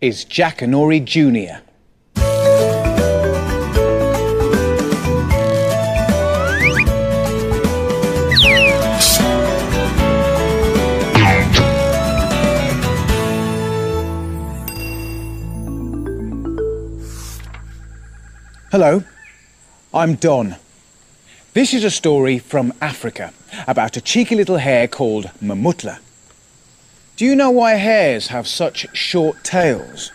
is Jackanory Jr. Hello, I'm Don. This is a story from Africa about a cheeky little hare called Mamutla. Do you know why hares have such short tails?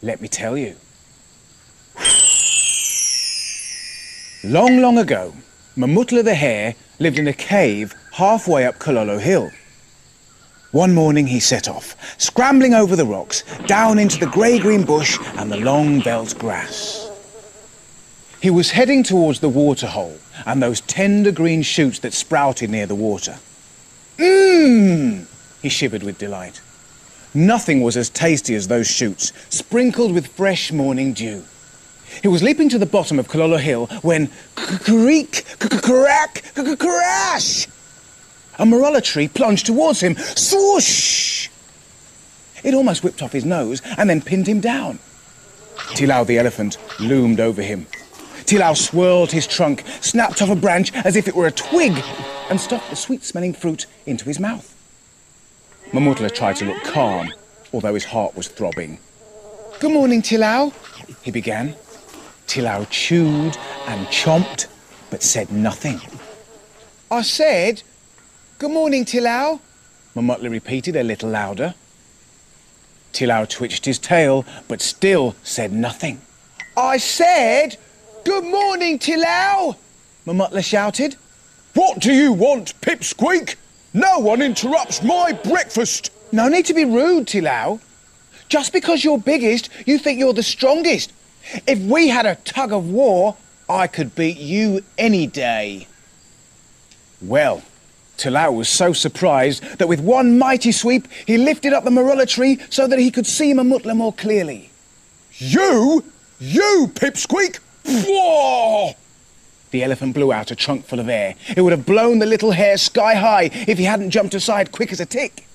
Let me tell you. Long, long ago, Mamutla the hare lived in a cave halfway up Kololo Hill. One morning he set off, scrambling over the rocks, down into the grey-green bush and the long veldt grass. He was heading towards the waterhole and those tender green shoots that sprouted near the water. Mmm! He shivered with delight. Nothing was as tasty as those shoots, sprinkled with fresh morning dew. He was leaping to the bottom of Kololo Hill when creak, crack, crash! A marula tree plunged towards him. Swoosh! It almost whipped off his nose and then pinned him down. Tilau the elephant loomed over him. Tilau swirled his trunk, snapped off a branch as if it were a twig, and stuffed the sweet-smelling fruit into his mouth. Mamutla tried to look calm, although his heart was throbbing. Good morning, Tilau, he began. Tilau chewed and chomped, but said nothing. I said, Good morning, Tilau, Mamutla repeated a little louder. Tilau twitched his tail, but still said nothing. I said, Good morning, Tilau, Mamutla shouted. What do you want, Pipsqueak? No one interrupts my breakfast. No need to be rude, Tilau. Just because you're biggest, you think you're the strongest. If we had a tug of war, I could beat you any day. Well, Tilau was so surprised that with one mighty sweep, he lifted up the marula tree so that he could see Mamutla more clearly. You? You, Pipsqueak? Whoa! The elephant blew out a trunk full of air. It would have blown the little hare sky high if he hadn't jumped aside quick as a tick.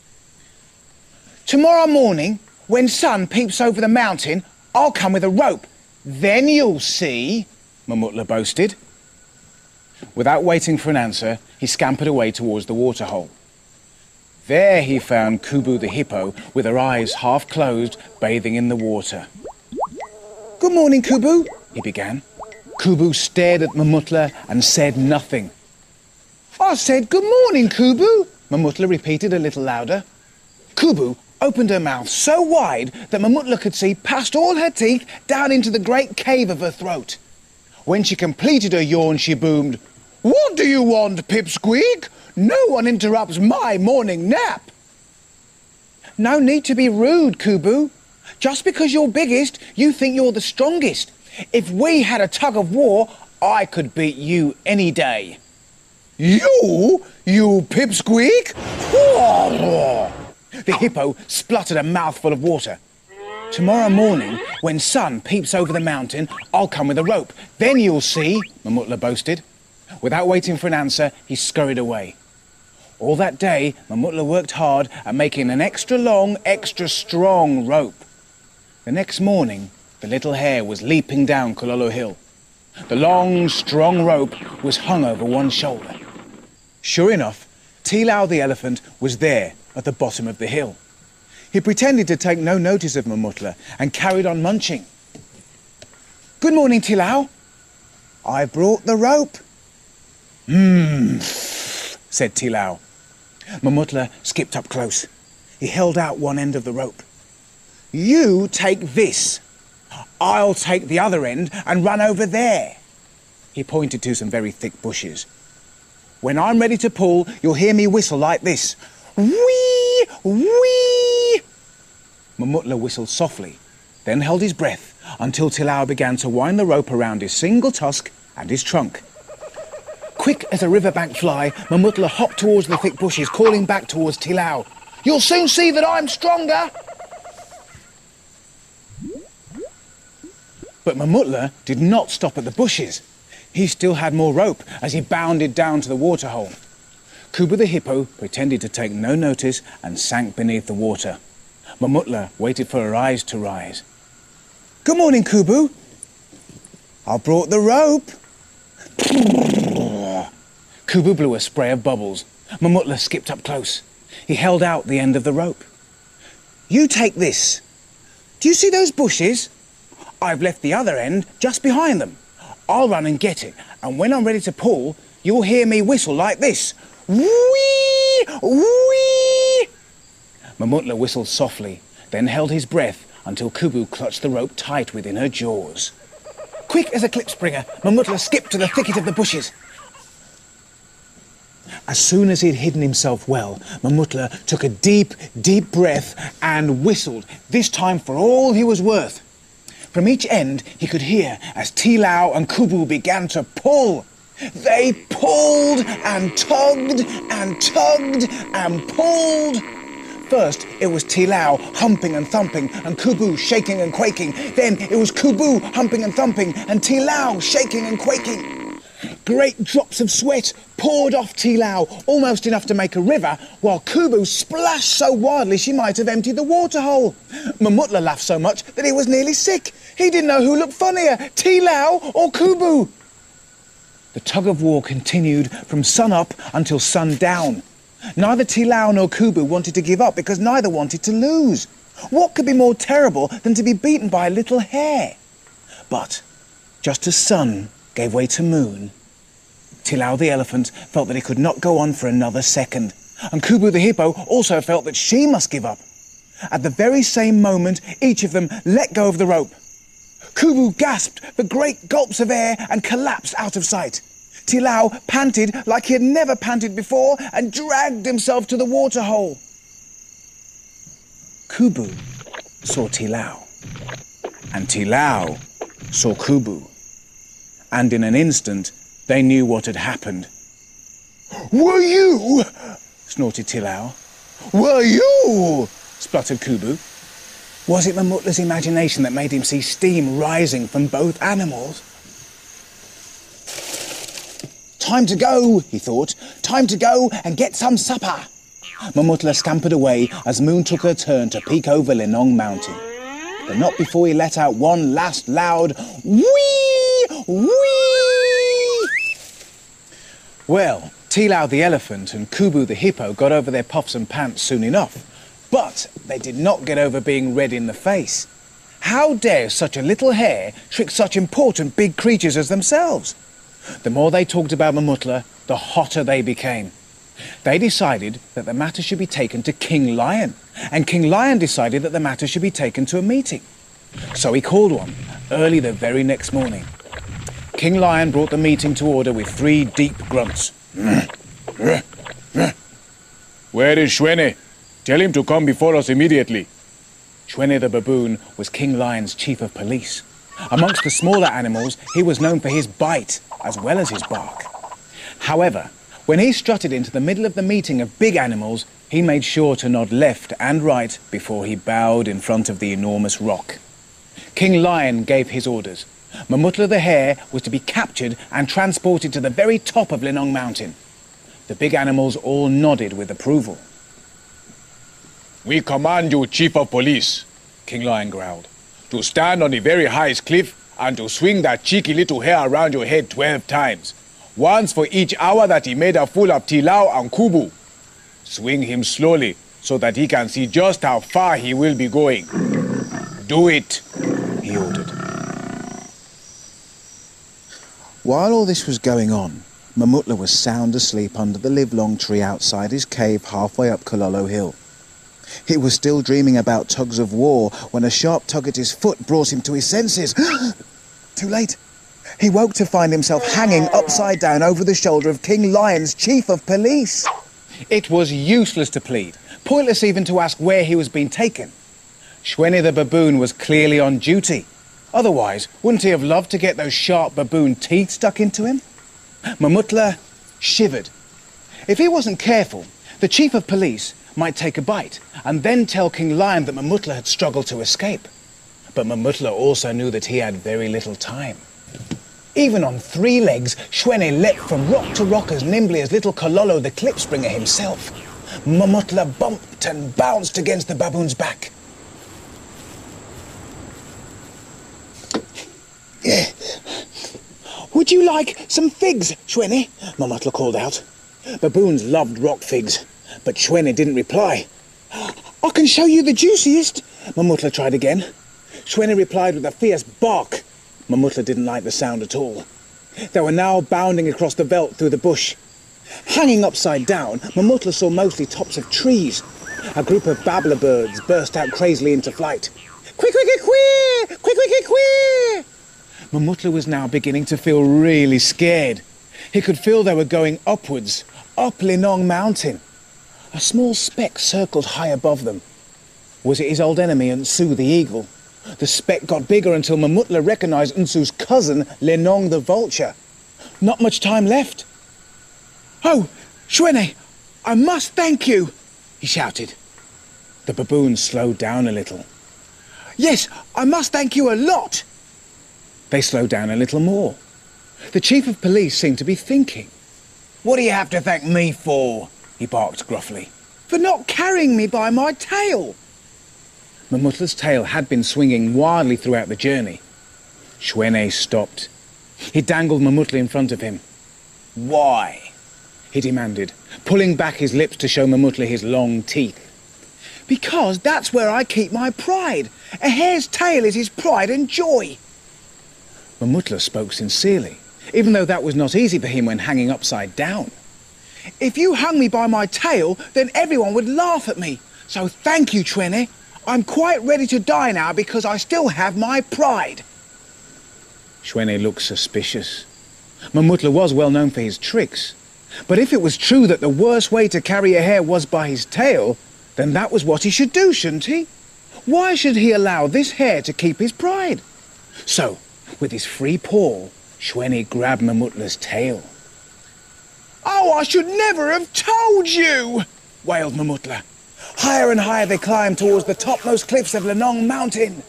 Tomorrow morning, when sun peeps over the mountain, I'll come with a rope. Then you'll see, Mamutla boasted. Without waiting for an answer, he scampered away towards the waterhole. There he found Kubu the hippo with her eyes half closed, bathing in the water. Good morning, Kubu, he began. Kubu stared at Mamutla and said nothing. I said good morning, Kubu, Mamutla repeated a little louder. Kubu opened her mouth so wide that Mamutla could see past all her teeth down into the great cave of her throat. When she completed her yawn, she boomed, What do you want, Pipsqueak? No one interrupts my morning nap. No need to be rude, Kubu. Just because you're biggest, you think you're the strongest. If we had a tug of war, I could beat you any day. You? You pipsqueak? The hippo spluttered a mouthful of water. Tomorrow morning, when sun peeps over the mountain, I'll come with a rope. Then you'll see, Mamutla boasted. Without waiting for an answer, he scurried away. All that day, Mamutla worked hard at making an extra long, extra strong rope. The next morning, the little hare was leaping down Kololo Hill. The long, strong rope was hung over one shoulder. Sure enough, Tilau the elephant was there at the bottom of the hill. He pretended to take no notice of Mamutla and carried on munching. Good morning, Tilau. I brought the rope. Mmm, said Tilau. Mamutla skipped up close. He held out one end of the rope. You take this, I'll take the other end and run over there. He pointed to some very thick bushes. When I'm ready to pull, you'll hear me whistle like this. Wee! Wee! Mamutla whistled softly, then held his breath until Tilau began to wind the rope around his single tusk and his trunk. Quick as a riverbank fly, Mamutla hopped towards the thick bushes, calling back towards Tilau. You'll soon see that I'm stronger! But Mamutla did not stop at the bushes. He still had more rope as he bounded down to the waterhole. Kubu the hippo pretended to take no notice and sank beneath the water. Mamutla waited for her eyes to rise. Good morning, Kubu. I brought the rope. Kubu blew a spray of bubbles. Mamutla skipped up close. He held out the end of the rope. You take this. Do you see those bushes? I've left the other end just behind them. I'll run and get it, and when I'm ready to pull, you'll hear me whistle like this. Wee! Wee! Mamutla whistled softly, then held his breath until Kubu clutched the rope tight within her jaws. Quick as a klipspringer, Mamutla skipped to the thicket of the bushes. As soon as he'd hidden himself well, Mamutla took a deep, deep breath and whistled, this time for all he was worth. From each end, he could hear as Tilao and Kubu began to pull. They pulled and tugged and tugged and pulled. First, it was Tilao humping and thumping and Kubu shaking and quaking. Then it was Kubu humping and thumping and Tilao shaking and quaking. Great drops of sweat poured off Tilao, almost enough to make a river, while Kubu splashed so wildly she might have emptied the waterhole. Mamutla laughed so much that he was nearly sick. He didn't know who looked funnier, Tilao or Kubu. The tug of war continued from sun up until sundown. Neither Tilao nor Kubu wanted to give up because neither wanted to lose. What could be more terrible than to be beaten by a little hare? But just as sun gave way to moon, Tilao the elephant felt that he could not go on for another second. And Kubu the hippo also felt that she must give up. At the very same moment, each of them let go of the rope. Kubu gasped for great gulps of air and collapsed out of sight. Tilao panted like he had never panted before and dragged himself to the waterhole. Kubu saw Tilao, and Tilao saw Kubu. And in an instant, they knew what had happened. Were you? snorted Tilao. Were you? spluttered Kubu. Was it Mamutla's imagination that made him see steam rising from both animals? Time to go, he thought. Time to go and get some supper. Mamutla scampered away as Moon took her turn to peek over Lenong Mountain. But not before he let out one last loud wee, wee. Well, Tilao the elephant and Kubu the hippo got over their puffs and pants soon enough. But they did not get over being red in the face. How dare such a little hare trick such important big creatures as themselves? The more they talked about Mamutla, the hotter they became. They decided that the matter should be taken to King Lion, and King Lion decided that the matter should be taken to a meeting. So he called one early the very next morning. King Lion brought the meeting to order with three deep grunts. Where is Shwene? Tell him to come before us immediately. Shwene the baboon was King Lion's chief of police. Amongst the smaller animals, he was known for his bite as well as his bark. However, when he strutted into the middle of the meeting of big animals, he made sure to nod left and right before he bowed in front of the enormous rock. King Lion gave his orders. Mamutla the hare was to be captured and transported to the very top of Lenong Mountain. The big animals all nodded with approval. We command you, Chief of Police, King Lion growled, to stand on the very highest cliff and to swing that cheeky little hare around your head twelve times, once for each hour that he made a fool of Tilao and Kubu. Swing him slowly so that he can see just how far he will be going. Do it, he ordered. While all this was going on, Mamutla was sound asleep under the livelong tree outside his cave halfway up Kololo Hill. He was still dreaming about tugs of war when a sharp tug at his foot brought him to his senses. Too late. He woke to find himself hanging upside down over the shoulder of King Lion's chief of police. It was useless to plead, pointless even to ask where he was being taken. Shwene the baboon was clearly on duty. Otherwise, wouldn't he have loved to get those sharp baboon teeth stuck into him? Mamutla shivered. If he wasn't careful, the chief of police might take a bite and then tell King Lion that Mamutla had struggled to escape. But Mamutla also knew that he had very little time. Even on three legs, Shwene leapt from rock to rock as nimbly as little Kololo the Klipspringer himself. Mamutla bumped and bounced against the baboon's back. Would you like some figs, Shwenny? Mamutla called out. Baboons loved rock figs, but Shwenny didn't reply. I can show you the juiciest, Mamutla tried again. Shwenny replied with a fierce bark. Mamutla didn't like the sound at all. They were now bounding across the veldt through the bush. Hanging upside down, Mamutla saw mostly tops of trees. A group of babbler birds burst out crazily into flight. Quick, Quick, quick, quick, quick, quick, quick. Mamutla was now beginning to feel really scared. He could feel they were going upwards, up Lenong Mountain. A small speck circled high above them. Was it his old enemy, Unsu the eagle? The speck got bigger until Mamutla recognized Unsu's cousin, Lenong the vulture. Not much time left. Oh, Shwenny, I must thank you, he shouted. The baboon slowed down a little. Yes, I must thank you a lot. They slowed down a little more. The chief of police seemed to be thinking. What do you have to thank me for? he barked gruffly. For not carrying me by my tail. Mamutla's tail had been swinging wildly throughout the journey. Shwenny stopped. He dangled Mamutla in front of him. Why? he demanded, pulling back his lips to show Mamutla his long teeth. Because that's where I keep my pride. A hare's tail is his pride and joy. Mamutla spoke sincerely, even though that was not easy for him when hanging upside down. If you hung me by my tail, then everyone would laugh at me. So thank you, Shwenny. I'm quite ready to die now because I still have my pride. Shwenny looked suspicious. Mamutla was well known for his tricks. But if it was true that the worst way to carry a hare was by his tail, then that was what he should do, shouldn't he? Why should he allow this hare to keep his pride? So, with his free paw, Shwenny grabbed Mamutla's tail. Oh, I should never have told you! wailed Mamutla. Higher and higher they climbed towards the topmost cliffs of Lenong Mountain.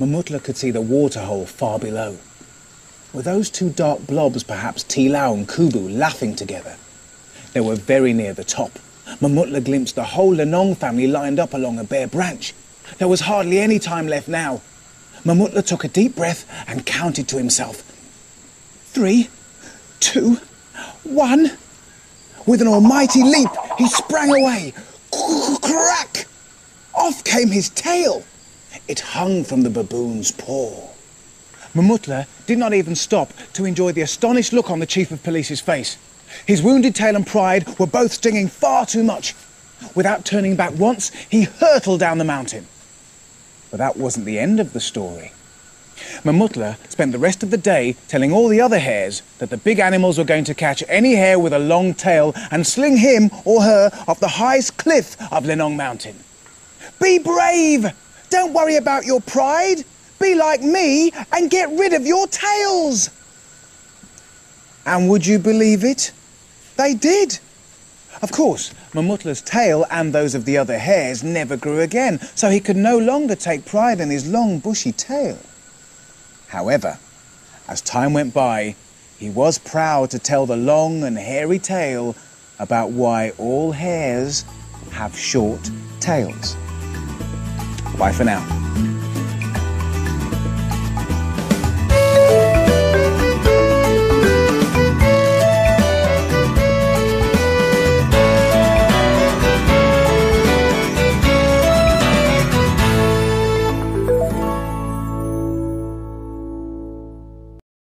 Mamutla could see the waterhole far below. Were those two dark blobs perhaps Tilao and Kubu laughing together? They were very near the top. Mamutla glimpsed the whole Lenong family lined up along a bare branch. There was hardly any time left now. Mamutla took a deep breath and counted to himself. Three, two, one. With an almighty leap, he sprang away. Crack! Off came his tail. It hung from the baboon's paw. Mamutla did not even stop to enjoy the astonished look on the chief of police's face. His wounded tail and pride were both stinging far too much. Without turning back once, he hurtled down the mountain. But that wasn't the end of the story. Mamutla spent the rest of the day telling all the other hares that the big animals were going to catch any hare with a long tail and sling him or her off the highest cliff of Lenong Mountain. Be brave! Don't worry about your pride! Be like me and get rid of your tails! And would you believe it? They did! Of course, Mamutla's tail and those of the other hares never grew again, so he could no longer take pride in his long bushy tail. However, as time went by, he was proud to tell the long and hairy tale about why all hares have short tails. Bye for now.